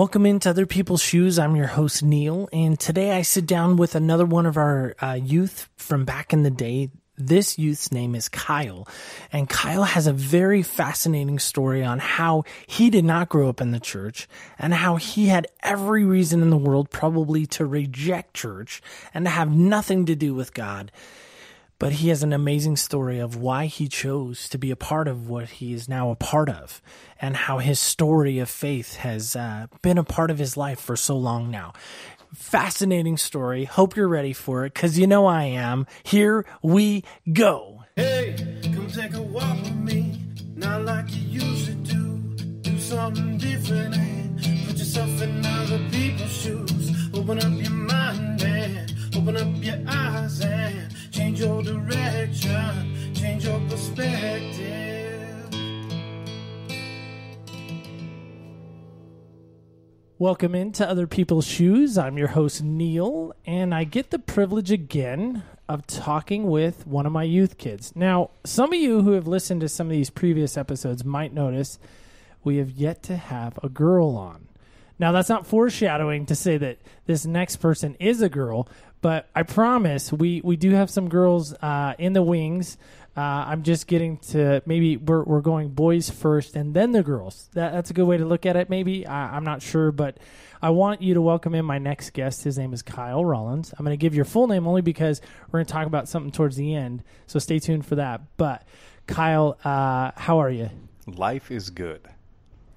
Welcome into Other People's Shoes. I'm your host, Neil, and today I sit down with another one of our uh, youth from back in the day. This youth's name is Kyle, and Kyle has a very fascinating story on how he did not grow up in the church and how he had every reason in the world probably to reject church and to have nothing to do with God. But he has an amazing story of why he chose to be a part of what he is now a part of and how his story of faith has uh, been a part of his life for so long now. Fascinating story. Hope you're ready for it because you know I am. Here we go. Hey, come take a walk with me. Not like you used to do. Do something different and put yourself in other people's shoes. Open up your mind and open up your eyes and change your direction, change your perspective. Welcome into Other People's Shoes. I'm your host, Neil, and I get the privilege again of talking with one of my youth kids. Now, some of you who have listened to some of these previous episodes might notice we have yet to have a girl on. Now, that's not foreshadowing to say that this next person is a girl, but I promise we, we do have some girls uh, in the wings. Uh, I'm just getting to maybe we're, we're going boys first and then the girls. That, that's a good way to look at it, maybe. I, I'm not sure, but I want you to welcome in my next guest. His name is Kyle Rollins. I'm going to give your full name only because we're going to talk about something towards the end. So stay tuned for that. But Kyle, uh, how are you? Life is good.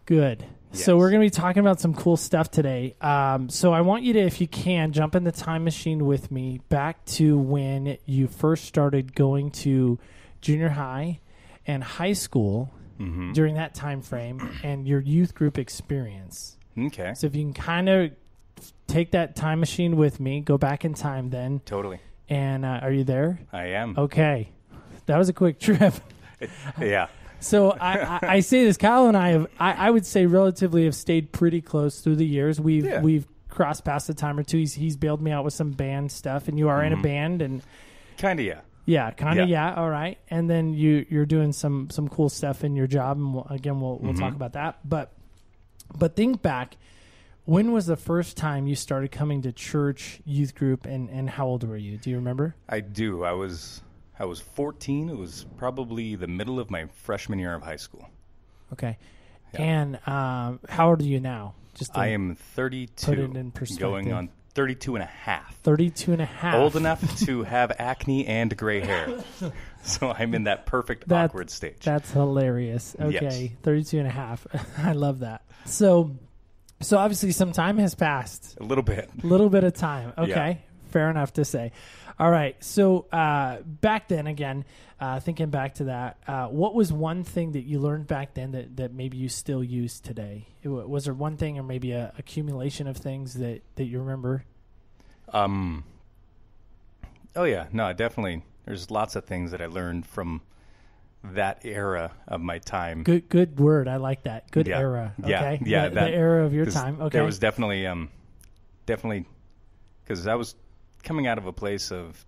Good. So we're going to be talking about some cool stuff today. Um, so I want you to, if you can, jump in the time machine with me back to when you first started going to junior high and high school Mm-hmm. during that time frame and your youth group experience. Okay. So if you can kind of take that time machine with me, go back in time then. Totally. And uh, are you there? I am. Okay. That was a quick trip. Yeah. So I, I, I say this, Kyle and I have, I, I would say, relatively have stayed pretty close through the years. We've Yeah. we've crossed past a time or two. He's he's bailed me out with some band stuff, and you are in a mm-hmm. band, and Kind of, yeah. yeah, kind of Yeah. yeah. all right. And then you you're doing some some cool stuff in your job, and we'll, again we'll we'll talk mm-hmm. about that. But but think back, when was the first time you started coming to church, youth group, and and how old were you? Do you remember? I do. I was I was 14. It was probably the middle of my freshman year of high school. Okay. Yeah. And um, how old are you now? Just I am 32. Put it in perspective. Going on 32 and a half. 32 and a half. Old enough to have acne and gray hair. so I'm in that perfect That- awkward stage. That's hilarious. Yes. Okay, 32 and a half. I love that. So so obviously some time has passed. a little bit. A little bit of time. Okay. Yeah. Fair enough to say. All right. So uh, back then again, uh, thinking back to that, uh, what was one thing that you learned back then that, that maybe you still use today? It Was there one thing or maybe a accumulation of things that, that you remember? Um. Oh yeah, no, definitely. There's lots of things that I learned from that era of my time. Good good word. I like that. Good Yeah. era. Yeah, Okay. yeah, The, that- the era of your time. Okay. There was definitely, um, definitely, because I was coming out of a place of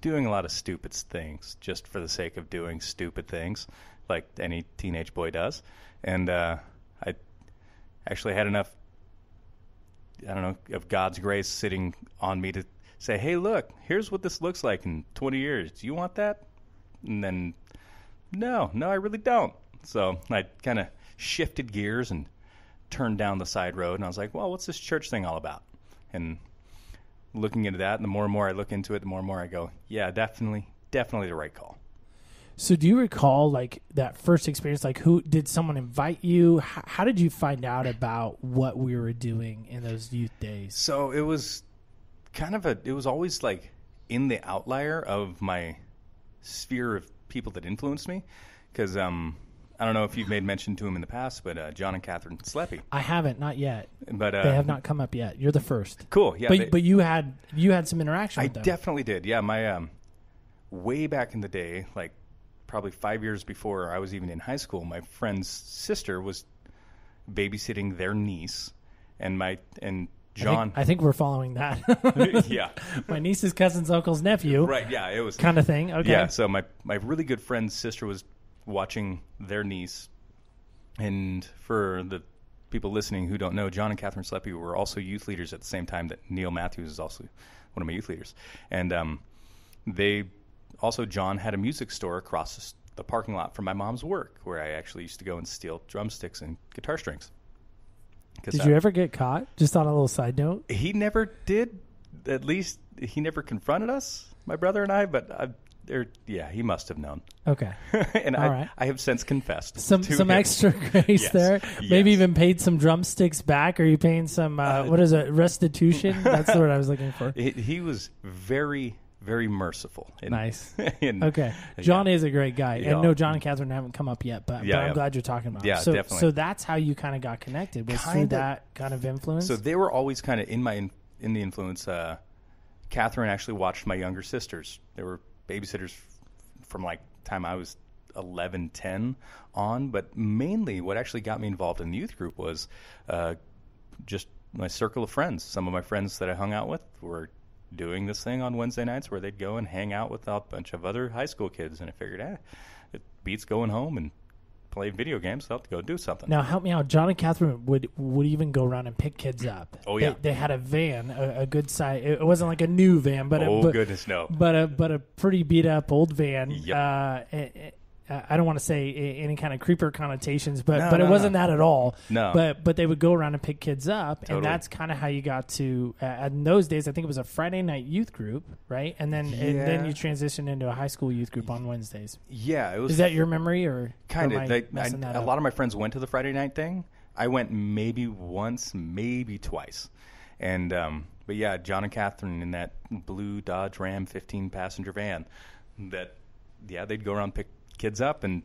doing a lot of stupid things just for the sake of doing stupid things, like any teenage boy does, and uh, I actually had enough. I don't know of God's grace sitting on me to say, "Hey, look, here's what this looks like in 20 years. Do you want that?" And then, no, no, I really don't. So I kind of shifted gears and turned down the side road, and I was like, "Well, what's this church thing all about?" And looking into that, and the more and more I look into it, the more and more I go, "Yeah, definitely, definitely the right call." So, do you recall like that first experience? Like, who did someone invite you? How, how did you find out about what we were doing in those youth days? So it was kind of a. It was always like in the outlier of my sphere of people that influenced me, because um, I don't know if you've made mention to him in the past, but uh, John and Catherine Sleppy. I haven't, not yet. But uh, They have not come up yet. You're the first. Cool. Yeah. but they- but you had you had some interaction I with them. definitely did. Yeah, my um, way back in the day, like probably five years before I was even in high school, my friend's sister was babysitting their niece, and my and I think- John. I think, we're following that. yeah. My niece's cousin's uncle's nephew, Right. Yeah. It was kind of thing. Okay. Yeah, so my my really good friend's sister was watching their niece, and for the people listening who don't know, John and Catherine Sleppy were also youth leaders at the same time that Neil Matthews is also one of my youth leaders. And um, they also, John had a music store across the parking lot from my mom's work where I actually used to go and steal drumsticks and guitar strings. Did I- you ever get caught? Just on a little side note. he never did. At least he never confronted us, my brother and I. But I, there, yeah, he must have known. Okay. and All I, right. I have since confessed. Some to some him. extra grace Yes. there. Maybe even paid some drumsticks back. Are you paying some uh, what is it restitution? That's the word I was looking for. He, he was very, very merciful. And- Nice. and- Okay, John is a great guy, Yeah. and no, John and Catherine haven't come up yet, but, Yeah, but I'm yeah. glad you're talking about. it. Yeah, so, definitely. So that's how you kind of got connected was through Kinda. that kind of influence. So they were always kind of in my in, in the influence. Uh, Catherine actually watched my younger sisters. They were babysitters from like time I was 11, 10 on. But mainly, what actually got me involved in the youth group was uh, just my circle of friends. Some of my friends that I hung out with were doing this thing on Wednesday nights where they'd go and hang out with a bunch of other high school kids, and I figured, eh, it beats going home and play video games. I'll have to go do something. now help me out. John and Catherine would would even go around and pick kids up. Oh, yeah. they, had a van, a, a good size. It wasn't like a new van, but a, oh but, goodness, no. but a but a pretty beat up old van. Yep. Uh, eh, eh, I don't want to say any kind of creeper connotations, but No, but no, it wasn't no. that at all. No. But but they would go around and pick kids up, and that's kind of how you got to. Uh, in those days, I think it was a Friday night youth group, right? And then and then you transitioned into a high school youth group on Wednesdays. Yeah, it was Is that your memory or kind of. Like, messing I- that a lot of my friends went to the Friday night thing. I went maybe once, maybe twice, and um, but yeah, John and Catherine in that blue Dodge Ram 15 passenger van. That yeah, they'd go around pick kids up and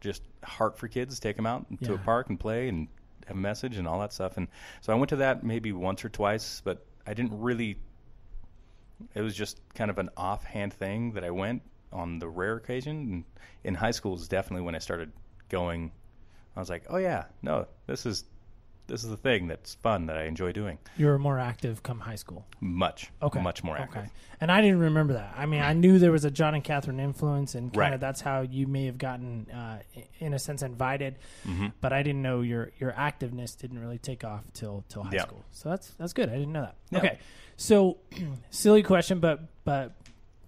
just heart for kids, take them out to a park and play and have a message and all that stuff. And so I went to that maybe once or twice, but I didn't really it was just kind of an offhand thing that I went on the rare occasion. And in high school is definitely when I started going. I was like, oh yeah, no, this is this is the thing that's fun that I enjoy doing. you were more active come high school. Much, Okay. much more active. Okay. And I didn't remember that. I mean, I knew there was a John and Catherine influence, and kind of that's how you may have gotten, uh, in a sense, invited. Mm-hmm. But I didn't know your your activeness didn't really take off till till high Yeah. school. So that's that's good. I didn't know that. Yeah. Okay. So, silly question, but but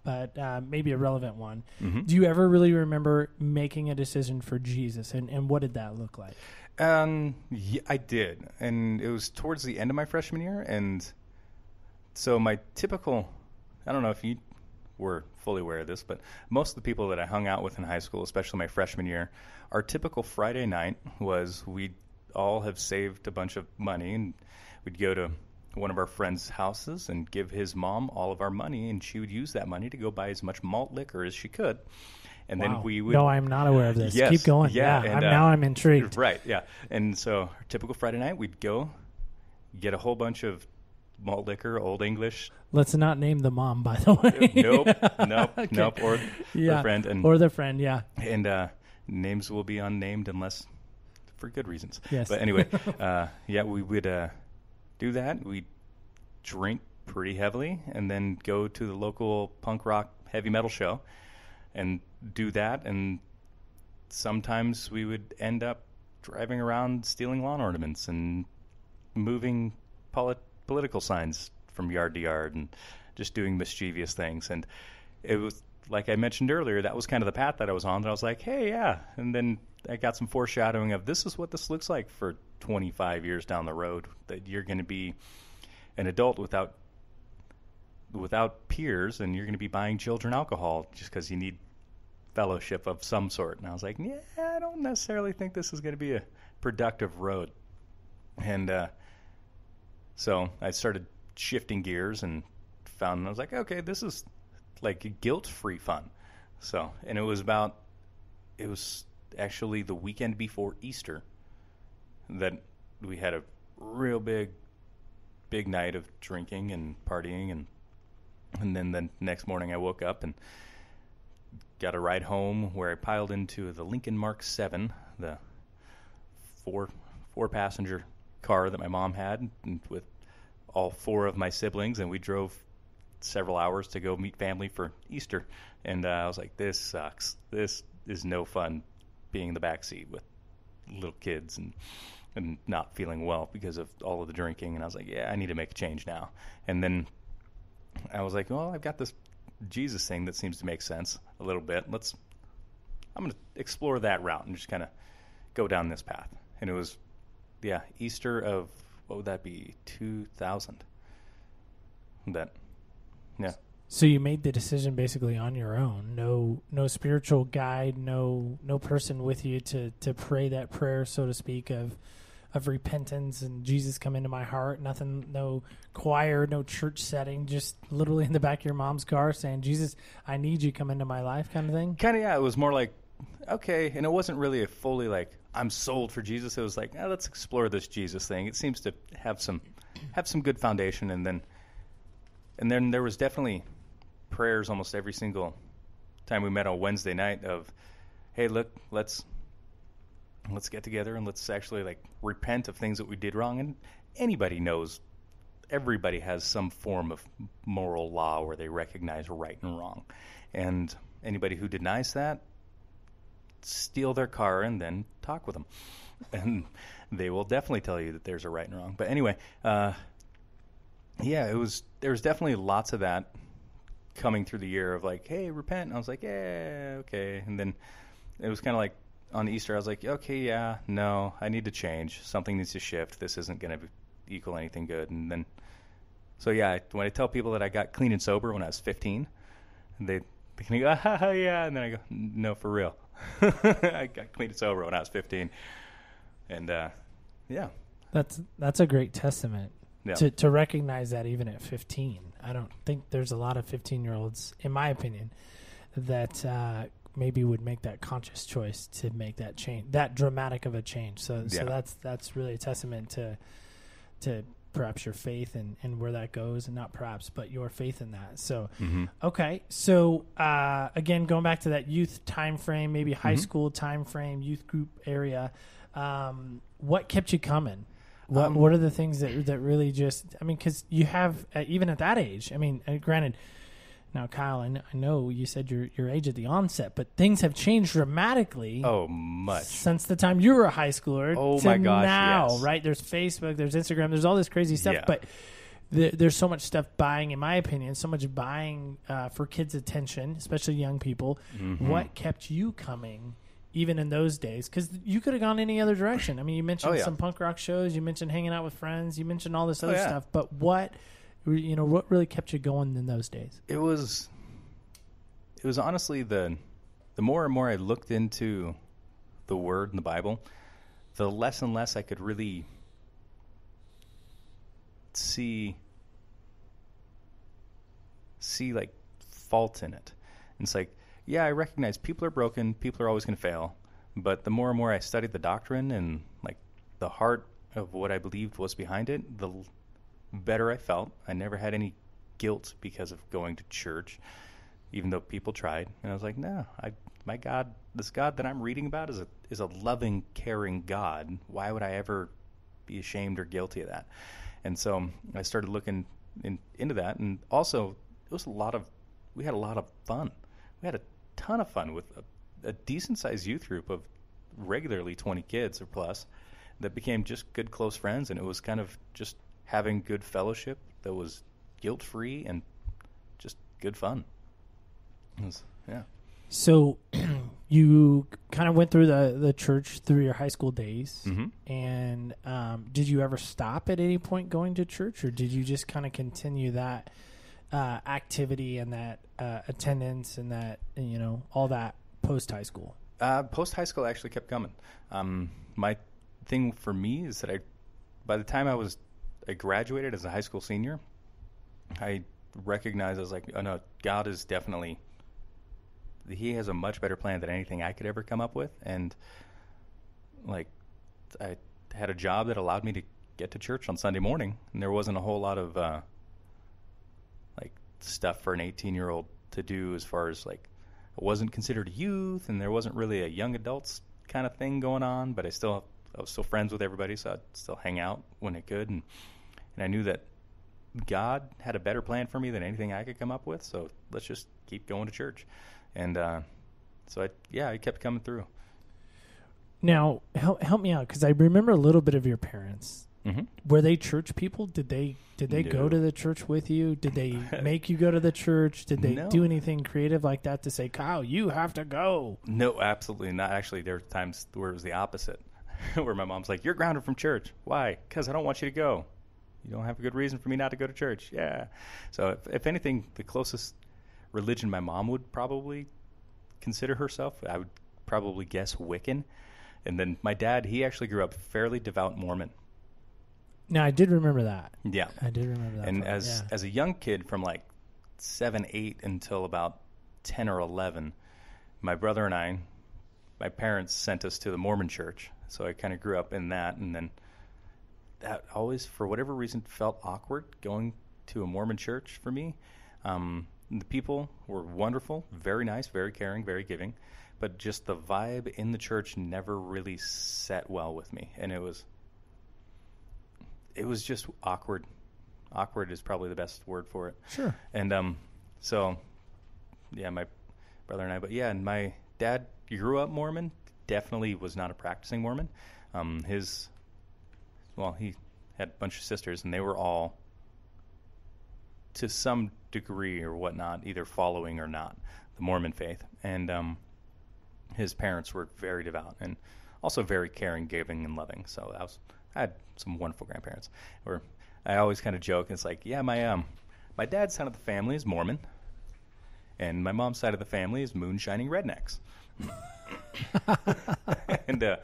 but uh, maybe a relevant one. Mm-hmm. Do you ever really remember making a decision for Jesus, and and what did that look like? Um, yeah, I did, and it was towards the end of my freshman year, and so my typical. I don't know if you were fully aware of this, but most of the people that I hung out with in high school, especially my freshman year, our typical Friday night was we'd all have saved a bunch of money, and we'd go to one of our friends' houses and give his mom all of our money, and she would use that money to go buy as much malt liquor as she could. And Wow. then we would no, I'm not aware of this. Yes, Keep going. yeah, Yeah, and, I'm, uh, now I'm intrigued. Right, yeah. And so, our typical Friday night, we'd go get a whole bunch of malt liquor, Old English. Let's not name the mom, by the way. nope, nope, nope, or yeah, friend, and or the friend. Yeah. and uh, names will be unnamed unless for good reasons. Yes. But anyway, uh, yeah, we would uh, do that. We'd drink pretty heavily, and then go to the local punk rock heavy metal show, and do that. And sometimes we would end up driving around stealing lawn ornaments and moving polit- political signs from yard to yard and just doing mischievous things. And it was like I mentioned earlier, that was kind of the path that I was on. That I was like, hey, yeah. And then I got some foreshadowing of this is what this looks like for 25 years down the road. That you're going to be an adult without without peers, and you're going to be buying children alcohol just because you need fellowship of some sort. And I was like, yeah, I don't necessarily think this is going to be a productive road. And uh, so I started shifting gears and found I was like, okay, this is like guilt-free fun. So, and it was about it was actually the weekend before Easter that we had a real big big night of drinking and partying and and then the next morning I woke up and got a ride home where I piled into the Lincoln Mark 7, the four four passenger car that my mom had with all four of my siblings and we drove several hours to go meet family for Easter and uh, I was like this sucks. This is no fun being in the back seat with little kids and and not feeling well because of all of the drinking. And I was like, yeah, I need to make a change now. And then I was like, well, I've got this Jesus thing that seems to make sense a little bit. Let's, I'm going to explore that route and just kind of go down this path. And it was, yeah, Easter of, what would that be, 2000? That, yeah. So you made the decision basically on your own. No, no spiritual guide. No, no person with you to to pray that prayer, so to speak, of of repentance and Jesus come into my heart. Nothing, no choir, no church setting. Just literally in the back of your mom's car saying, "Jesus, I need you. Come into my life," kind of thing. Kind of, yeah. It was more like, okay, and it wasn't really a fully like I'm sold for Jesus. It was like, oh, let's explore this Jesus thing. It seems to have some have some good foundation, and then and then there was definitely prayers almost every single time we met on Wednesday night of, hey, look, let's let's get together and let's actually like repent of things that we did wrong. And anybody knows, everybody has some form of moral law where they recognize right and wrong, and anybody who denies that, steal their car and then talk with them, and they will definitely tell you that there's a right and wrong. But anyway. Uh, yeah, it was. There was definitely lots of that coming through the year of like, hey, repent. And I was like, yeah, okay. And then it was kind of like on Easter, I was like, okay, yeah, no, I need to change. Something needs to shift. This isn't going to equal anything good. And then, so yeah, when I tell people that I got clean and sober when I was 15, they they can go, ah, yeah, and then I go, no, for real, I got clean and sober when I was 15, and uh, yeah, That's that's a great testament yeah, to to recognize that even at 15. I don't think there's a lot of 15 year olds, in my opinion, that uh, maybe would make that conscious choice to make that change, that dramatic of a change. So so that's that's really a testament to to perhaps your faith and and where that goes, and not perhaps, but your faith in that. So hmm Okay, so uh, again, going back to that youth time frame, maybe high Mhm. school time frame, youth group area, um, what kept you coming? What Um, What are the things that that really just? I mean, because you have uh, even at that age. I mean, uh, granted, now Kyle, I, kn- I know you said your your age at the onset, but things have changed dramatically. Oh, much. Since the time you were a high schooler Oh to my gosh, now, yes. right? There's Facebook, there's Instagram, there's all this crazy stuff, Yeah. but there, there's so much stuff buying, in my opinion, so much buying uh, for kids' attention, especially young people. Mhm. What kept you coming, even in those days? Because you could have gone any other direction. I mean, you mentioned Oh, yeah. some punk rock shows, you mentioned hanging out with friends, you mentioned all this Oh, other yeah. stuff. But what, you know, what really kept you going in those days? it was it was honestly the the more and more I looked into the word in the Bible, the less and less I could really see see like fault in it. And it's like, yeah, I recognize people are broken, people are always going to fail, but the more and more I studied the doctrine and like the heart of what I believed was behind it, the better I felt. I never had any guilt because of going to church, even though people tried. And I was like, no, I, my God, this God that I'm reading about is a is a loving, caring God. Why would I ever be ashamed or guilty of that? And so I started looking in, into that, and also it was a lot of we had a lot of fun. We had a ton of fun with a, a decent sized youth group of regularly 20 kids or plus that became just good close friends and it was kind of just having good fellowship that was guilt free and just good fun was- yeah So you kind of went through the, the church through your high school days. hmm And um, did you ever stop at any point going to church, or did you just kind of continue that uh, activity and that uh, attendance and that you know all that post high school? Uh, Post high school actually kept coming. Um, my thing for me is that I, by the time I was, I graduated as a high school senior, I recognized I was like, oh no, God is definitely, He has a much better plan than anything I could ever come up with, and like, I had a job that allowed me to get to church on Sunday morning, and there wasn't a whole lot of, uh, like stuff for an 18 year old to do as far as like I wasn't considered youth, and there wasn't really a young adults kind of thing going on. But I still, I was still friends with everybody, so I'd still hang out when I could, and and I knew that God had a better plan for me than anything I could come up with. So let's just keep going to church, and uh, so I, yeah, I kept coming through. Now, help help me out because I remember a little bit of your parents. hmm Were they church people? Did they did they go to the church with you? Did they make you go to the church? Did they No. do anything creative like that to say, "Kyle, you have to go"? No, absolutely not. Actually, there were times where it was the opposite, where my mom's like, "You're grounded from church. Why? Because I don't want you to go. You don't have a good reason for me not to go to church." Yeah. So, if, if anything, the closest religion my mom would probably consider herself, I would probably guess Wiccan. And then my dad, he actually grew up fairly devout Mormon. Now, I did remember that. Yeah. I did remember that. and part, as yeah. as a young kid from like seven eight until about 10 or 11 my brother and i my parents sent us to the mormon church so i kind of grew up in that and then that always for whatever reason felt awkward going to a mormon church for me um, the people were wonderful very nice very caring very giving but just the vibe in the church never really set well with me and it was it was just awkward awkward is probably the best word for it sure. and um, so yeah, my brother and I. But yeah, and my dad grew up Mormon. Definitely was not a practicing Mormon. Um, his, well, he had a bunch of sisters, and they were all, to some degree or whatnot, either following or not the Mormon faith. And um, his parents were very devout and also very caring, giving, and loving. So I was, I had some wonderful grandparents. Or I always kind of joke. It's like, yeah, my um, my dad's side of the family is Mormon, and my mom's side of the family is moonshining rednecks. and uh,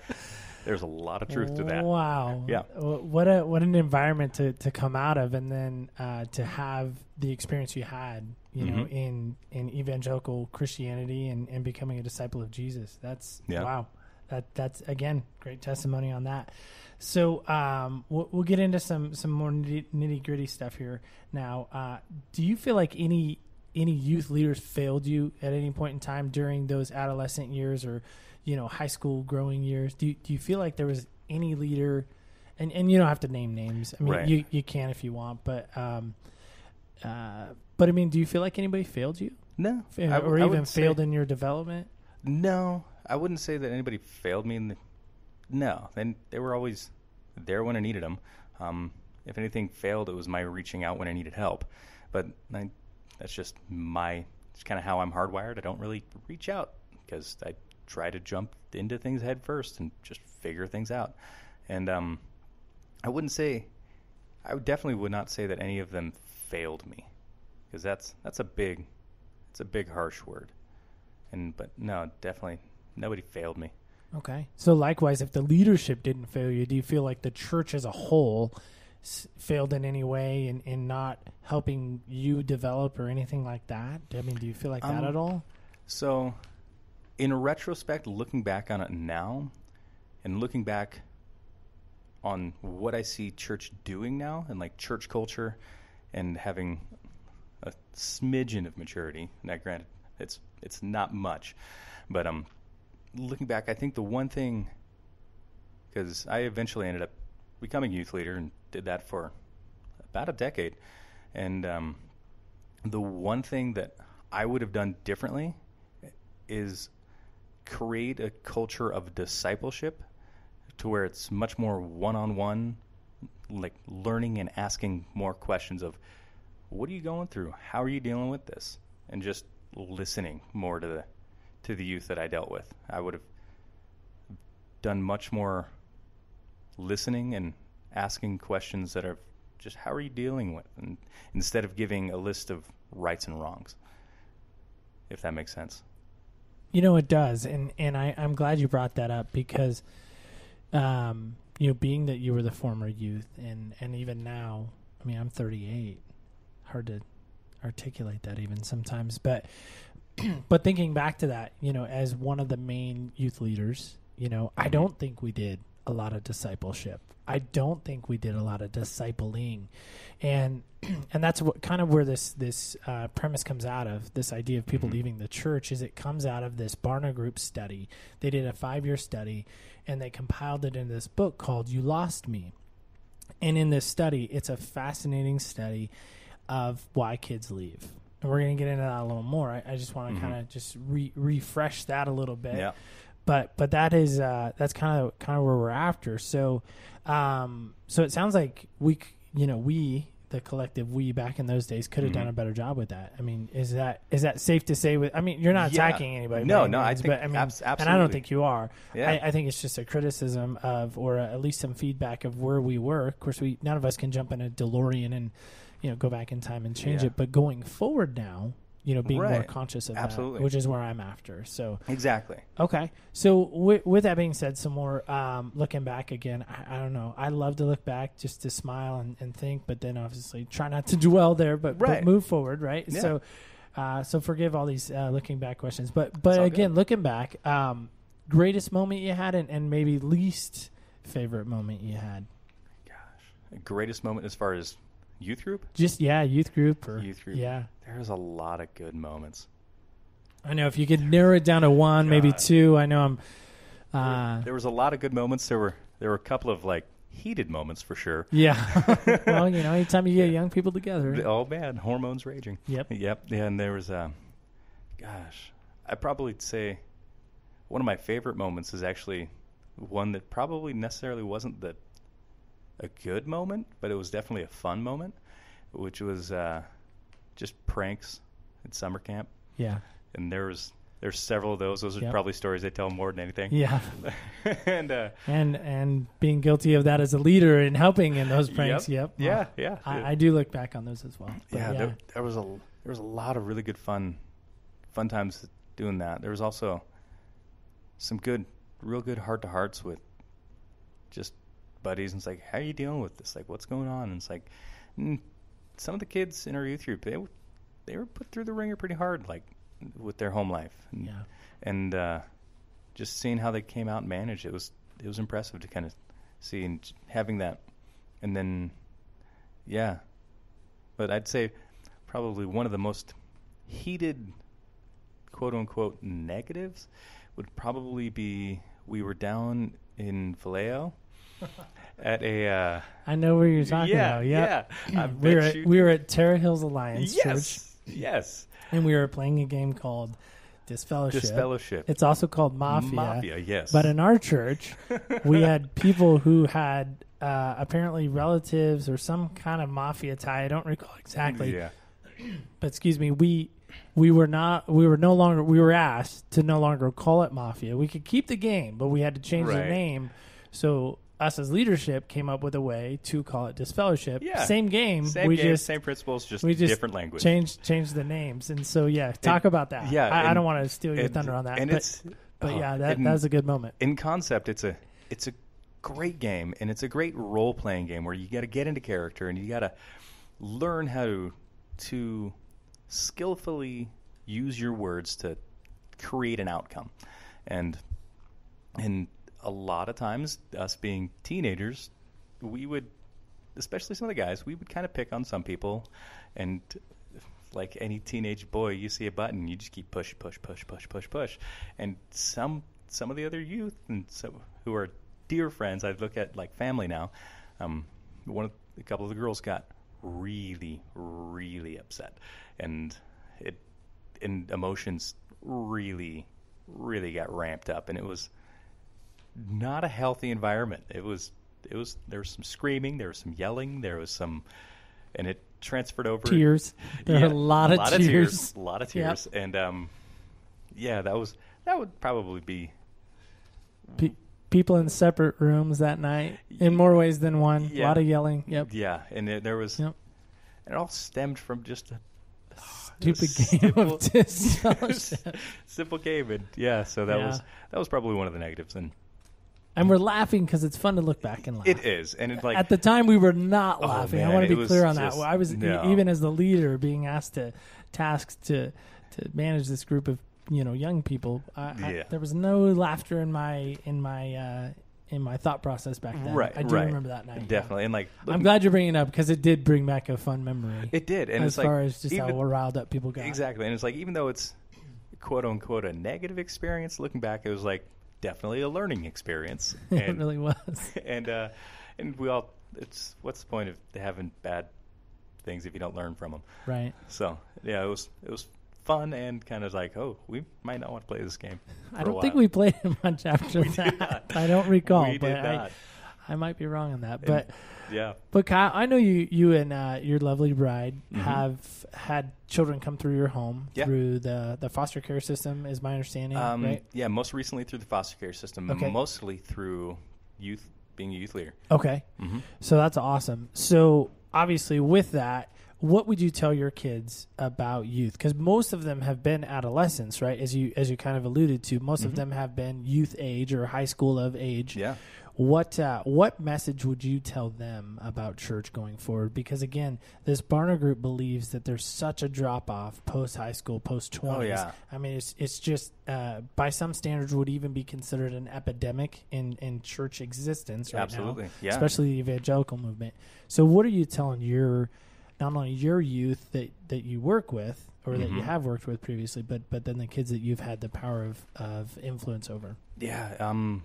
there's a lot of truth to that. Wow. Yeah. What a what an environment to, to come out of, and then uh, to have the experience you had, you know, Mhm. in in evangelical Christianity and, and becoming a disciple of Jesus. That's Yeah. wow. That that's again great testimony on that. So um, we'll, we'll get into some some more nitty gritty stuff here now. Uh, do you feel like any any youth leaders failed you at any point in time during those adolescent years or you know high school growing years? Do you, do you feel like there was any leader, and and you don't have to name names. I mean, Right. you you can if you want, but um, uh, but I mean, do you feel like anybody failed you, No, I w- or I even would say- failed in your development? No, I wouldn't say that anybody failed me. In the, no, and they were always there when I needed them. Um, if anything failed, it was my reaching out when I needed help. But I, that's just my. It's kind of how I'm hardwired. I don't really reach out because I try to jump into things head first and just figure things out. And um, I wouldn't say. I definitely would not say that any of them failed me, because that's that's a big, it's a big harsh word. And but no, definitely nobody failed me. Okay. So likewise, if the leadership didn't fail you, do you feel like the church as a whole s- failed in any way in, in not helping you develop or anything like that? I mean, do you feel like that Um, at all? So, in retrospect, looking back on it now, and looking back on what I see church doing now, and like church culture, and having a smidgen of maturity. Now, granted, it's it's not much, but um, looking back, I think the one thing, because I eventually ended up becoming youth leader and did that for about a decade, and um, the one thing that I would have done differently is create a culture of discipleship to where it's much more one-on-one like learning and asking more questions of what are you going through? How are you dealing with this? And just listening more to the to the youth that I dealt with. I would have done much more listening and asking questions that are just how are you dealing with? And instead of giving a list of rights and wrongs if that makes sense. You know, it does, and and I I'm glad you brought that up because, um, you know, being that you were the former youth, and and even now, I mean, I'm 38. Hard to articulate that even sometimes, but but thinking back to that, you know, as one of the main youth leaders, you know, I don't think we did a lot of discipleship. I don't think we did a lot of discipling, and and that's what kind of where this this uh, premise comes out of. This idea of people Mhm. leaving the church is it comes out of this Barna Group study. They did a five year study, and they compiled it in this book called "You Lost Me." And in this study, it's a fascinating study of why kids leave. And we're going to get into that a little more. I, I just want to Mhm. kind of just re- refresh that a little bit. yeah but but that is uh, that's kind of kind of where we're after. So um, so it sounds like we you know we the collective we back in those days could have Mhm. done a better job with that. I mean, is that is that safe to say? With I mean, you're not Yeah. attacking anybody. No, no, I means, think but I mean, abs- and I don't think you are. Yeah. I, I think it's just a criticism of, or at least some feedback of where we were. Of course, we none of us can jump in a DeLorean and you know go back in time and change Yeah. it. But going forward now, you know, being more conscious of Absolutely. that, which is where I'm after. So exactly. okay, so with, with that being said, some more um, looking back again. I, I don't know. I love to look back just to smile and, and think, but then obviously try not to dwell there, but, but move forward, right? Yeah. So. Uh, so forgive all these uh, looking back questions, but but again, good. looking back, um, greatest moment you had, and, and maybe least favorite moment you had. Gosh, greatest moment as far as youth group? Just yeah, youth group or Youth group. Yeah, There's a lot of good moments. I know. If you could narrow it down to one, maybe two. I know I'm. Uh, there was a lot of good moments. There were there were a couple of like heated moments for sure. yeah. well, you know, anytime you get young people together. Oh man, hormones raging. Yep. Yep. Yeah, and there was a, gosh, I'd probably say one of my favorite moments is actually one that probably necessarily wasn't the a good moment, but it was definitely a fun moment, which was uh, just pranks at summer camp. Yeah. And there was there's several of those. Those are Yep. probably stories they tell more than anything. Yeah. and uh, And and being guilty of that as a leader and helping in those pranks. Yep. yeah, Well, yeah, I, I do look back on those as well. Yeah, yeah. There, there was a there was a lot of really good fun fun times doing that. There was also some good, real good heart to hearts with just buddies, and it's like, how are you dealing with this? Like, what's going on? And it's like, mm, some of the kids in our youth group, they they were put through the wringer pretty hard, like with their home life, and, Yeah. and uh, just seeing how they came out and managed it was it was impressive to kind of see and having that, and then yeah, but I'd say probably one of the most heated quote unquote negatives would probably be we were down in Vallejo at a uh, I know where you're talking yeah about. Yep. yeah we were at, we were at Terra Hills Alliance Church, yes yes and we were playing a game called Disfellowship. disfellowship It's also called Mafia. mafia yes But in our church, we had people who had uh, apparently relatives or some kind of mafia tie. I don't recall exactly. yeah But excuse me, we we were not we were no longer we were asked to no longer call it mafia. We could keep the game, but we had to change the name. So us as leadership came up with a way to call it disfellowship. Yeah. Same game. same we game just same principles just, we just different language Change changed the names. And so yeah, talk And- about that. yeah, I, I don't want to steal your and, thunder on that. and but it's but oh, yeah, that and- that was a good moment. in concept it's a it's a great game and it's a great role playing game where you got to get into character and you got to learn how to to skillfully use your words to create an outcome and and a lot of times us being teenagers we would especially some of the guys we would kind of pick on some people. And like any teenage boy you see a button you just keep push push push push push push. And some some of the other youth and so who are dear friends i look at like family now um one of a couple of the girls got really really upset. And it and emotions really really got ramped up. And it was not a healthy environment it was it was there was some screaming there was some yelling there was some and it transferred over Tears. There yeah, a lot of tears. a lot of Yep. tears, and um, yeah, that was that would probably be Pe- people in separate rooms that night in more ways than one. A lot of yelling. Yep. yeah, and it, there was Yep. and it all stemmed from just a Stupid game simple- of simple game, and yeah, so that Yeah. was that was probably one of the negatives, and and we're laughing because it's fun to look back and laugh. it is, and it's like At the time, we were not Oh, laughing. I want to be clear on that. I was no. even as the leader being asked to tasked to to manage this group of you know young people. I, I, Yeah. there was no laughter in my in my uh, in my thought process back then. Right, I do right. remember that night. definitely, and like I'm glad you're bringing it up because it did bring back a fun memory. it did, and as it's like far as just how even- riled up people got. Exactly, and it's like even though it's quote unquote a negative experience, looking back, it was like definitely a learning experience, it really was. and uh, and we all it's what's the point of having bad things if you don't learn from them? Right. So yeah, it was it was fun and kind of like, oh, we might not want to play this game. I don't think we played it much after that. I don't recall, we but did I. I might be wrong on that. But Yeah. but Kyle, I know you you and uh, your lovely bride Mhm. have had children come through your home Yeah. through the the foster care system, is my understanding, Um, right? Yeah, most recently through the foster care system, Okay. mostly through youth, being a youth leader. Okay, hmm so that's awesome. So obviously, with that. What would you tell your kids about youth? Because most of them have been adolescents, right? As you as you kind of alluded to, most of Mhm. them have been youth age or high school of age. Yeah. What uh, what message would you tell them about church going forward? Because again, this Barna group believes that there's such a drop off post high school, post twenties. Oh, yeah. I mean, it's it's just uh, by some standards would even be considered an epidemic in in church existence right Absolutely. now, Yeah. especially the evangelical movement. So, what are you telling your not only your youth that that you work with or that you Mhm. have worked with previously, but but then the kids that you've had the power of of influence over? Yeah. Um,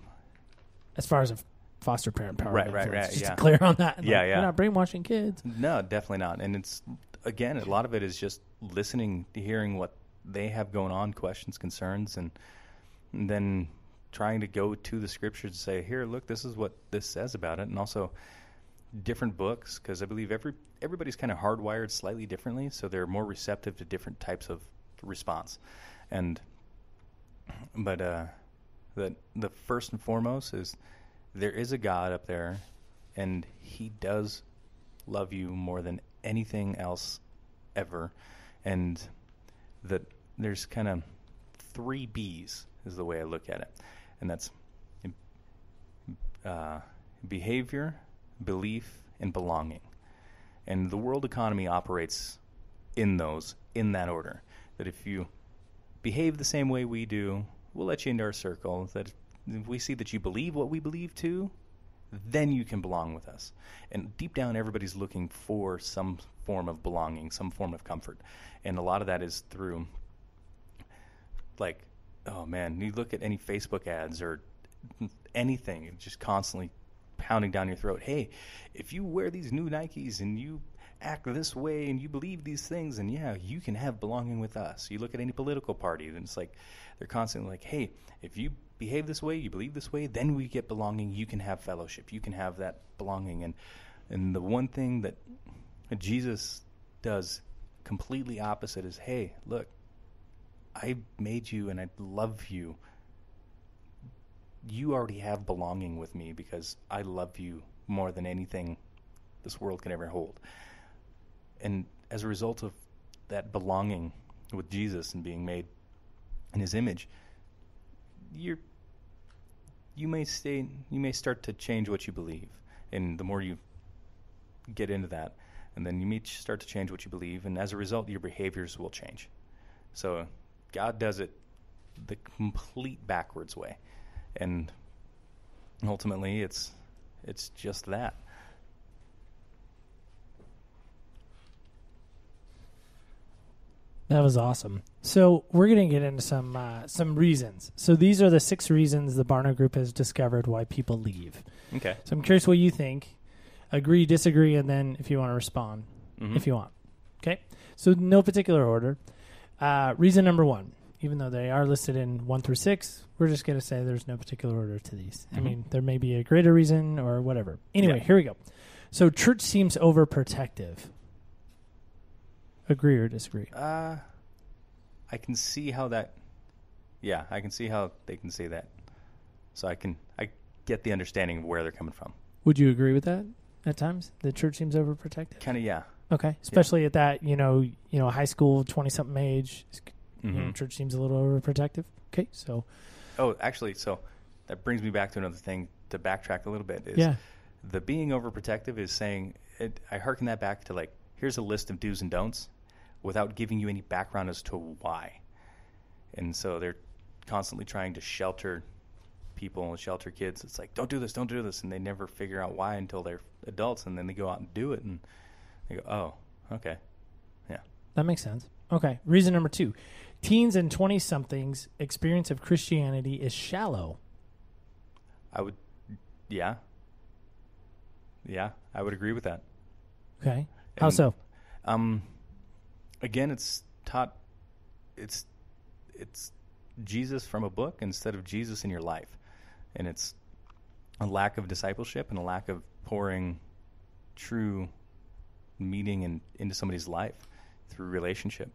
as far as a foster parent power. Right, right, right, Just yeah. to clear on that. Yeah, Like, yeah. We're not brainwashing kids. no, definitely not. And it's, again, a lot of it is just listening, hearing what they have going on, questions, concerns, and, and then trying to go to the scriptures and say, here, look, this is what this says about it. And also different books, because I believe every everybody's kind of hardwired slightly differently, so they're more receptive to different types of response. And, but, uh, the, the first and foremost is there is a God up there, and He does love you more than anything else ever, and that there's kind of three B's is the way I look at it, and that's uh, behavior, belief, and belonging. And the world economy operates in those in that order. That if you behave the same way we do, we'll let you into our circle. That if we see that you believe what we believe too, then you can belong with us. And deep down, everybody's looking for some form of belonging, some form of comfort. And a lot of that is through, like, oh man, you look at any Facebook ads or anything, just constantly pounding down your throat. Hey, if you wear these new Nikes and you act this way and you believe these things, and yeah, you can have belonging with us. You look at any political party, and it's like they're constantly like, hey, if you behave this way, you believe this way, then we get belonging. You can have fellowship. You can have that belonging. And and the one thing that Jesus does completely opposite is, hey, look, I made you and I love you. You already have belonging with me because I love you more than anything this world can ever hold. And as a result of that belonging with Jesus and being made in his image, you're you may stay you may start to change what you believe. And the more you get into that, and then you may start to change what you believe, and as a result your behaviors will change. So God does it the complete backwards way. And ultimately it's it's just that. That was awesome. So we're going to get into some uh, some reasons. So these are the six reasons the Barna Group has discovered why people leave. Okay. So I'm curious what you think. Agree, disagree, and then if you want to respond, Mhm. if you want. Okay. So no particular order. Uh, reason number one, even though they are listed in one through six, we're just going to say there's no particular order to these. I Mhm. mean, there may be a greater reason or whatever. Anyway, Yeah. here we go. So church seems overprotective. Agree or disagree? Uh, I can see how that. Yeah, I can see how they can say that. So I can I get the understanding of where they're coming from. Would you agree with that at times? The church seems overprotective. Kind of yeah. Okay, especially at that you know you know high school twenty something age, you know, Mhm. church seems a little overprotective. Okay, so Oh, actually, so that brings me back to another thing to backtrack a little bit. Is yeah, the being overprotective is saying it, I hearken that back to like here's a list of do's and don'ts without giving you any background as to why. And so they're constantly trying to shelter people and shelter kids. It's like don't do this, don't do this, and they never figure out why until they're adults, and then they go out and do it, and they go, oh, okay, yeah, that makes sense. Okay, reason number two: teens and twenty somethings experience of Christianity is shallow. I would, yeah, yeah, I would agree with that. Okay, how And- so? Um, again, it's taught. it's it's Jesus from a book instead of Jesus in your life, and it's a lack of discipleship and a lack of pouring true meaning in, into somebody's life through relationship.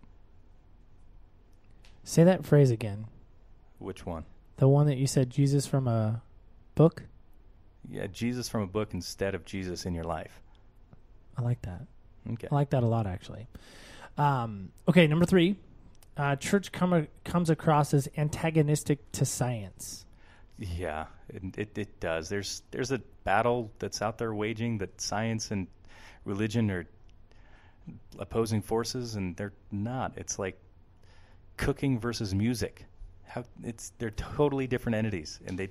Say that phrase again. Which one? The one that you said Jesus from a book. Yeah, Jesus from a book instead of Jesus in your life. I like that. Okay. I like that a lot, actually. Um, okay, number three. Uh, church come, comes across as antagonistic to science. Yeah, it, it it does. There's there's a battle that's out there waging that science and religion are opposing forces, and they're not. It's like cooking versus music. How it's they're totally different entities, and they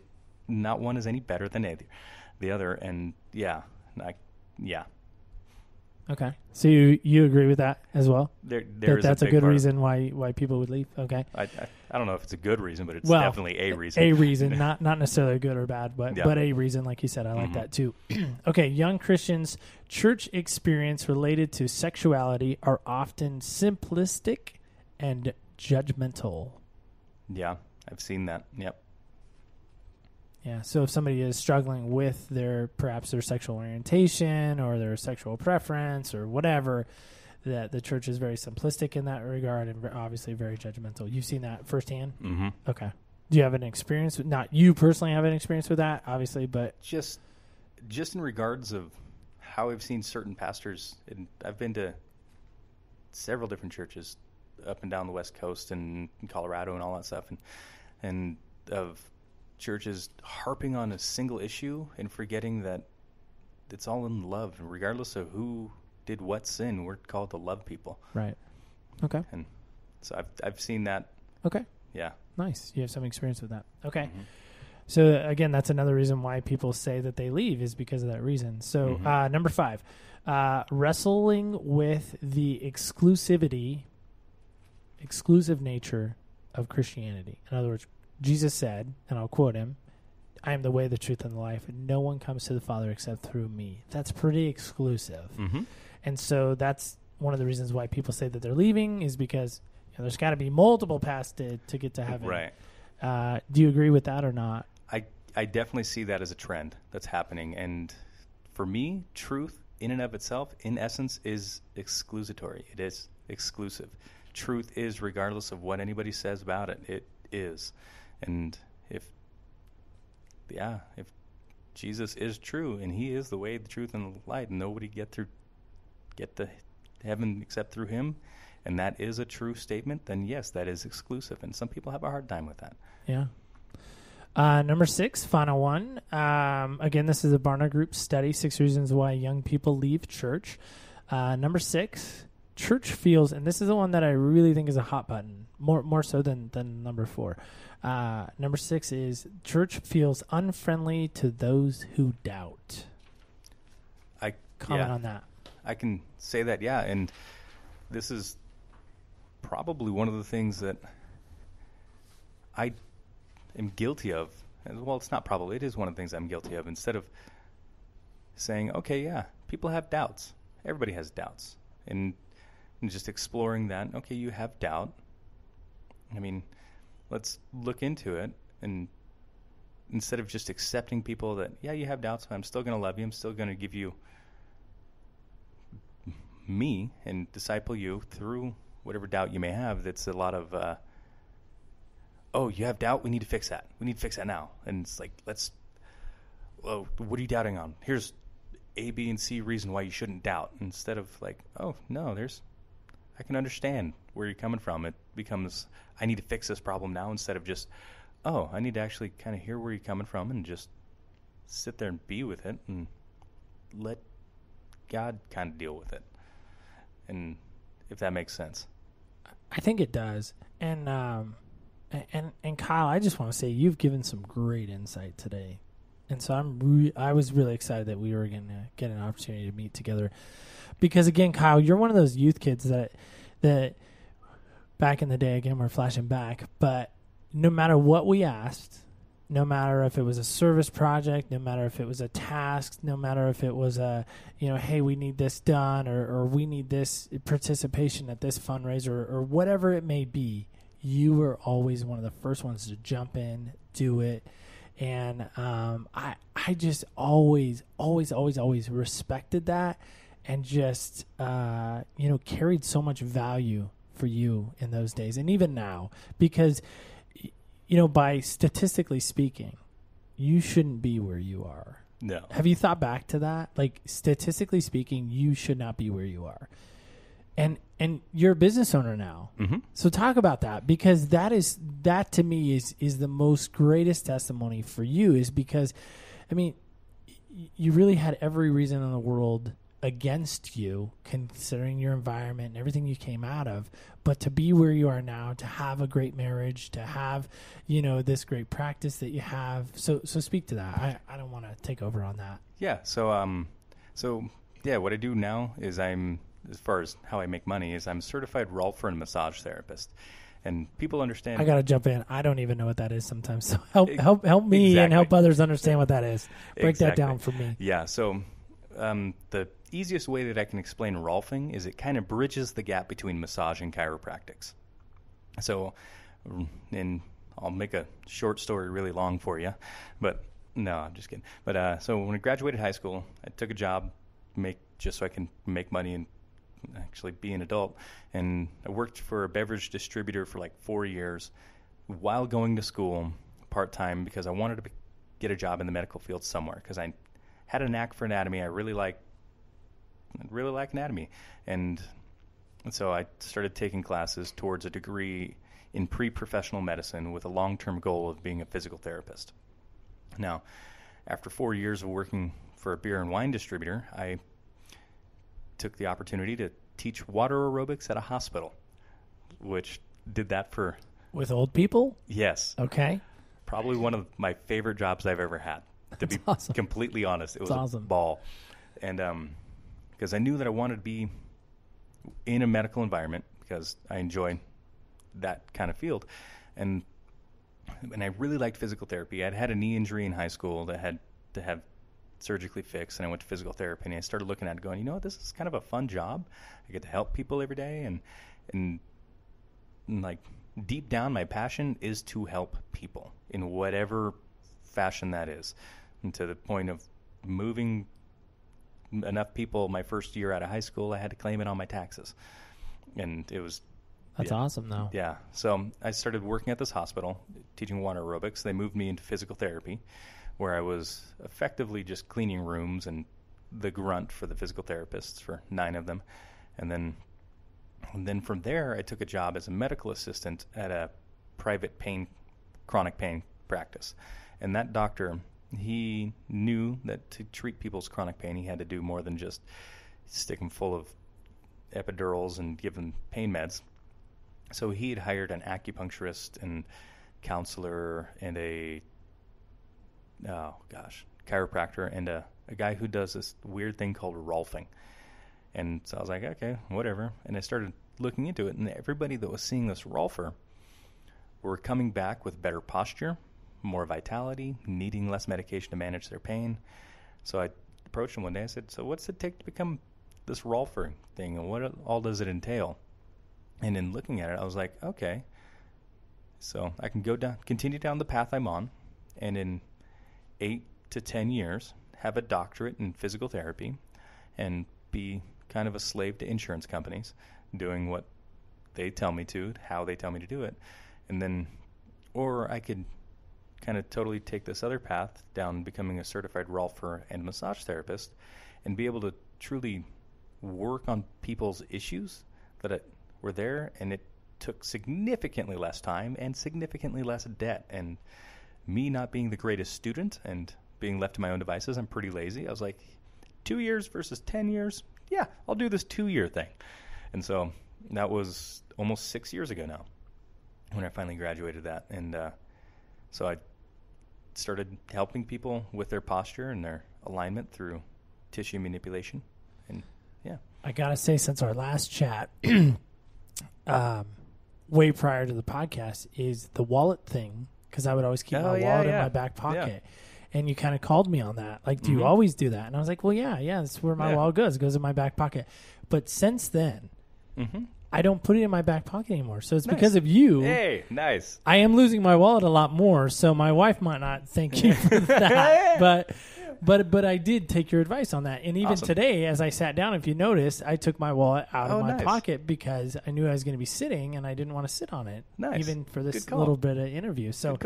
not one is any better than the- the other. And yeah, I, yeah, Okay, so you you agree with that as well? there there that that's a, big good reason why why people would leave. Okay, I, I I don't know if it's a good reason, but it's Well, definitely a reason. a reason, not not necessarily good or bad, but Yeah. but a reason, like you said, I like Mhm. that too. okay, young Christians' church experience related to sexuality are often simplistic and judgmental. yeah, I've seen that. Yep. Yeah. So if somebody is struggling with their perhaps their sexual orientation or their sexual preference or whatever, that the church is very simplistic in that regard and obviously very judgmental. You've seen that firsthand. Mm-hmm. Okay. Do you have an experience? With, not you personally have an experience with that, obviously, but just just in regards of how I've seen certain pastors, and I've been to several different churches up and down the West Coast and Colorado and all that stuff, and and of churches harping on a single issue and forgetting that it's all in love, regardless of who did what sin. We're called to love people, right. Okay. and so I've I've seen that. Okay. Yeah, Nice. You have some experience with that. Okay. Mhm. So again, that's another reason why people say that they leave is because of that reason. So Mhm. uh, number five, uh, wrestling with the exclusivity, exclusive nature of Christianity. In other words, Jesus said, and I'll quote him: "I am the way, the truth, and the life. No one comes to the Father except through me." That's pretty exclusive. mm-hmm. And so that's one of the reasons why people say that they're leaving is because you know, there's got to be multiple paths to, to get to heaven. right. Uh, do you agree with that or not? I I definitely see that as a trend that's happening, and for me, truth in and of itself, in essence, is exclusatory. It is exclusive. Truth is, regardless of what anybody says about it, it is. And if, yeah, if Jesus is true and He is the way, the truth, and the light, and nobody get through, get to heaven except through Him, and that is a true statement, then yes, that is exclusive. And some people have a hard time with that. Yeah. Uh, number six, final one. Um, again, this is a Barna Group study Six Reasons Why Young People Leave Church. Uh, number six, church feels, and this is the one that I really think is a hot button, more, more so than, than number four. Uh, number six is church feels unfriendly to those who doubt. I Comment yeah. on that. I can say that, yeah. And this is probably one of the things that I am guilty of. Well, it's not probably, it is one of the things I'm guilty of. Instead of saying, okay, yeah, people have doubts. Everybody has doubts. And, and just exploring that, okay, you have doubt. I mean, let's look into it. And instead of just accepting people that, yeah, you have doubts, but I'm still going to love you, I'm still going to give you me and disciple you through whatever doubt you may have. That's a lot of, uh, oh, you have doubt. We need to fix that. We need to fix that now. And it's like, let's. Well, what are you doubting on? Here's A, B, and C reason why you shouldn't doubt. Instead of like, oh no, there's. I can understand where you're coming from. It becomes, I need to fix this problem now instead of just, oh, I need to actually kind of hear where you're coming from and just sit there and be with it and let God kind of deal with it. And if that makes sense. I think it does. And um, and and Kyle, I just want to say you've given some great insight today, and so I'm re- I was really excited that we were going to get an opportunity to meet together, because again, Kyle, you're one of those youth kids that that back in the day, again, we're flashing back, but no matter what we asked. No matter if it was a service project, no matter if it was a task, no matter if it was a, you know, hey, we need this done or, or we need this participation at this fundraiser or whatever it may be, you were always one of the first ones to jump in, do it, and um, I I just always always always always respected that, and just uh, you know carried so much value for you in those days, and even now because you know by statistically speaking, you shouldn't be where you are. No. Have you thought back to that? Like statistically speaking, you should not be where you are. And and you're a business owner now. hmm So talk about that because that is that to me is is the most greatest testimony for you is because I mean y- you really had every reason in the world against you considering your environment and everything you came out of but to be where you are now to have a great marriage to have you know this great practice that you have so so speak to that i, I don't want to take over on that Yeah. So um, so yeah, what I do now is I'm as far as how I make money is I'm certified Rolfer and massage therapist, and people understand. i gotta jump in i don't even know what that is sometimes so help help help me and help others understand what that is break that down for me Yeah. So um, the easiest way that I can explain Rolfing is it kind of bridges the gap between massage and chiropractics. So, mm, and I'll make a short story really long for you, but no, I'm just kidding. But uh, so when I graduated high school, I took a job, make just so I can make money and actually be an adult. And I worked for a beverage distributor for like four years while going to school part time because I wanted to get a job in the medical field somewhere because I had a knack for anatomy. I really like really like anatomy, and, and so I started taking classes towards a degree in pre-professional medicine with a long-term goal of being a physical therapist. Now, after four years of working for a beer and wine distributor, I took the opportunity to teach water aerobics at a hospital, which did that for with old people yes, okay probably one of my favorite jobs I've ever had. To be awesome. completely honest, it was That's a awesome. ball, and um, because I knew that I wanted to be in a medical environment because I enjoy that kind of field, and and I really liked physical therapy. I'd had a knee injury in high school that had to have surgically fixed, and I went to physical therapy, and I started looking at it, going, you know this is kind of a fun job. I get to help people every day, and and and, like deep down my passion is to help people in whatever fashion that is. And to the point of moving enough people my first year out of high school i had to claim it on my taxes. And it was that's Yeah. awesome though. Yeah. So i started working at this hospital teaching water aerobics. They moved me into physical therapy where i was effectively just cleaning rooms and the grunt for the physical therapists for nine of them and then and then from there, I took a job as a medical assistant at a private pain, chronic pain practice. And that doctor, he knew that to treat people's chronic pain, he had to do more than just stick them full of epidurals and give them pain meds. So he had hired an acupuncturist and counselor and a oh gosh chiropractor and a, a guy who does this weird thing called rolfing. And so I was like, okay, whatever. And I started looking into it, and everybody that was seeing this Rolfer were coming back with better posture, more vitality, needing less medication to manage their pain. So I approached him one day. I said, "So what's it take to become this Rolfer thing, and what all does it entail?" And in looking at it, I was like, okay, so I can go down, continue down the path I'm on, and in eight to ten years, have a doctorate in physical therapy, and be kind of a slave to insurance companies, doing what they tell me to, how they tell me to do it, and then, or I could kind of totally take this other path down, becoming a certified rolfer and massage therapist, and be able to truly work on people's issues that it, were there, and it took significantly less time and significantly less debt. And me not being the greatest student and being left to my own devices, I'm pretty lazy. I was like, two years versus 10 years? Yeah, I'll do this two year thing. And so that was almost six years ago now when I finally graduated that. And uh, so I started helping people with their posture and their alignment through tissue manipulation. And yeah. I gotta say, since our last chat, um, way prior to the podcast, is the wallet thing because I would always keep Oh, my yeah, wallet in my back Yeah. pocket. And you kind of called me on that. Like, do you Mhm. always do that? And I was like, well, yeah, yeah, that's where my Yeah. wallet goes. It goes in my back pocket. But since then, Mm-hmm. I don't put it in my back pocket anymore. So it's Nice. because of you. Hey, nice. I am losing my wallet a lot more, so my wife might not thank you for that. but but but I did take your advice on that. And even Awesome. today, as I sat down, if you noticed, I took my wallet out Oh, of my nice. pocket because I knew I was going to be sitting and I didn't want to sit on it. Nice. Even for this little bit of interview. So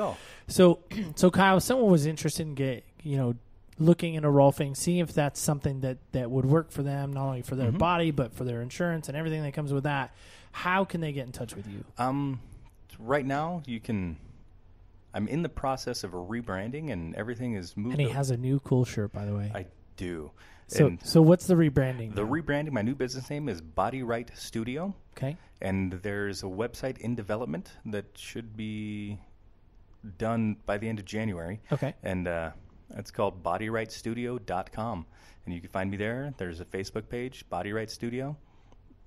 so so Kyle, if someone was interested in get you know looking into rolfing, seeing if that's something that that would work for them, not only for their Mhm. body but for their insurance and everything that comes with that. How can they get in touch with you? Um, right now you can. I'm in the process of a rebranding, and everything is moving. And he has a new cool shirt, by the way. I do. so and so what's the rebranding? the now? rebranding. My new business name is Body Right Studio, okay. and there's a website in development that should be done by the end of January. Okay. and uh, it's called bodyrightstudio.com and you can find me there there's a facebook page body right studio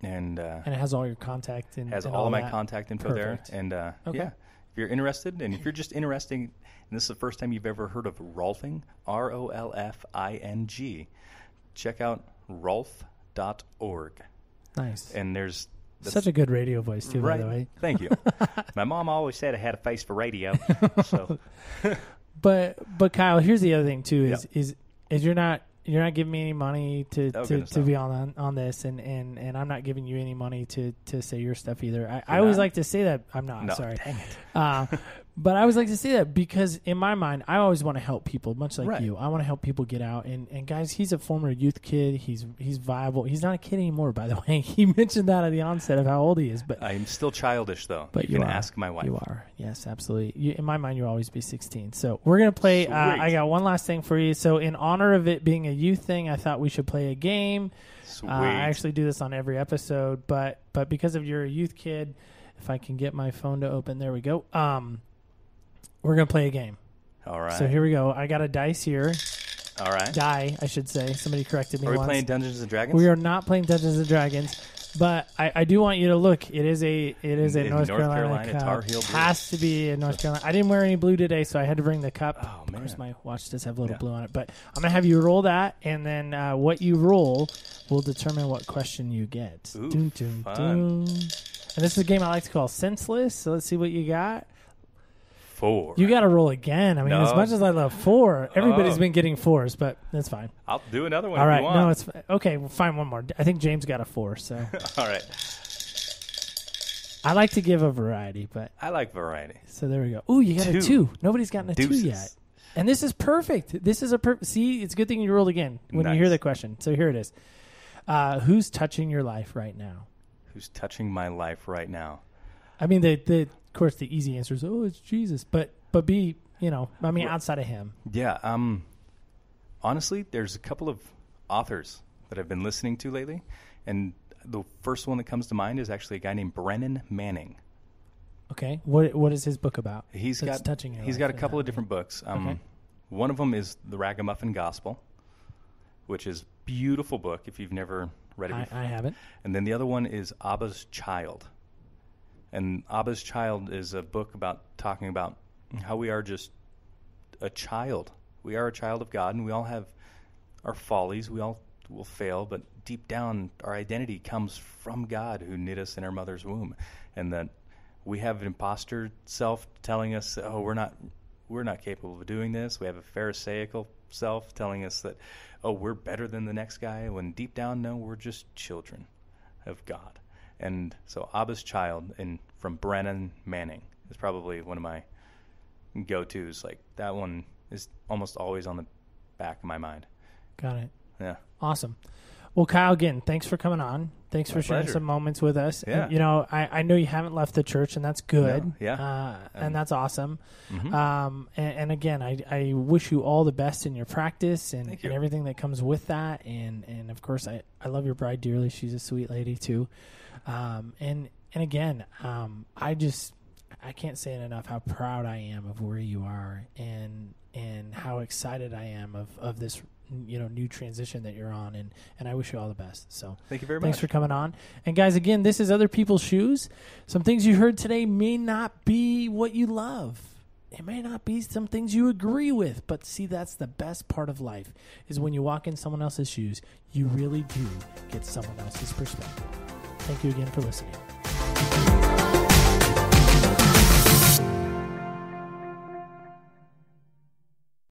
and uh, And it has all your contact and has and all, of my that. contact info Perfect. there and uh, Okay. yeah if you're interested and if you're just interested and this is the first time you've ever heard of rolfing r-o-l-f-i-n-g check out rolf.org Nice. and there's Such a good radio voice too, right by the way. thank you my mom always said i had a face for radio so But but Kyle, here's the other thing too is Yep. is is you're not you're not giving me any money to Oh, to, goodness, to no. be on on this and, and and I'm not giving you any money to to say your stuff either. I, I always like to say that I'm not no sorry. dang it Uh, but I always like to say that because in my mind, I always want to help people, much like Right. you. I want to help people get out. And, and guys, he's a former youth kid. He's he's viable. He's not a kid anymore, by the way. He mentioned that at the onset of how old he is. But i'm still childish though but you, you can are. ask my wife you are, yes, absolutely. You, in my mind, you'll always be 16. So we're gonna play. Uh, Sweet. I got one last thing for you. So in honor of it being a youth thing, I thought we should play a game. Sweet. Uh, I actually do this on every episode, but but because of you're a youth kid, if I can get my phone to open, there we go. Um, we're gonna play a game. All right. So here we go. I got a dice here, All right. die, I should say. Somebody corrected me Are we once. playing Dungeons and Dragons? we are not playing Dungeons and Dragons, but I, I do want you to look. It is a it is a In North, North Carolina, Carolina, cup. Tar Heel blue. Has to be in North Carolina. I didn't wear any blue today, so I had to bring the cup. Oh, man. Of course, my watch does have a little Yeah. blue on it, but I'm gonna have you roll that, and then uh, what you roll will determine what question you get. Ooh, Dun, dun, fun. dun. And this is a game I like to call senseless. So let's see what you got. Four. You got to roll again. I mean, as much as I love four, everybody's Oh. been getting fours, but that's fine. I'll do another one All if right, you want. no, it's okay. We'll find one more. I think James got a four, so All right. I like to give a variety. But I like variety. so there we go. Ooh, you got a Two. two. Nobody's gotten a two yet, and this is perfect. This is a perfect. See, it's a good thing you rolled again when you hear Nice. the question. So here it is. Uh, who's touching your life right now? Who's touching my life right now? I mean, the the of course the easy answer is oh, it's Jesus, but but be you know, I mean, outside of him. Yeah. Um. Honestly, there's a couple of authors that I've been listening to lately, and the first one that comes to mind is actually a guy named Brennan Manning. Okay, what what is his book about? He's That's got touching He's got a couple of different books. Um, Okay. One of them is the Ragamuffin Gospel, which is beautiful book if you've never read it I. I haven't. And then the other one is Abba's Child. And Abba's Child is a book about talking about how we are just a child. We are a child of God, and we all have our follies. We all will fail, but deep down, our identity comes from God who knit us in our mother's womb. And that we have an imposter self telling us, oh, we're not. We're not capable of doing this. We have a Pharisaical self telling us that, oh, we're better than the next guy. When deep down, no, we're just children of God. And so Abba's Child and from Brennan Manning is probably one of my go-tos. Like that one is almost always on the back of my mind. Got it. Yeah. Awesome. Well, Kyle, again, thanks for coming on. Thanks My for sharing pleasure. some moments with us. Yeah. And, you know, I, I know you haven't left the church, and that's good. No, yeah. Uh, and Um, that's awesome. Mhm. Um, and, and again, I, I wish you all the best in your practice and, you. and everything that comes with that. And, and of course, I, I love your bride dearly. She's a sweet lady, too. Um, and, and again, um, I just, I can't say it enough how proud I am of where you are and, and how excited I am of, of this, you know, new transition that you're on. And, and I wish you all the best. So, Thank you very Thanks much. Thanks for coming on. And guys, again, this is Other People's Shoes. Some things you heard today may not be what you love. It may not be some things you agree with, but see, that's the best part of life is when you walk in someone else's shoes, you really do get someone else's perspective. Thank you again for listening.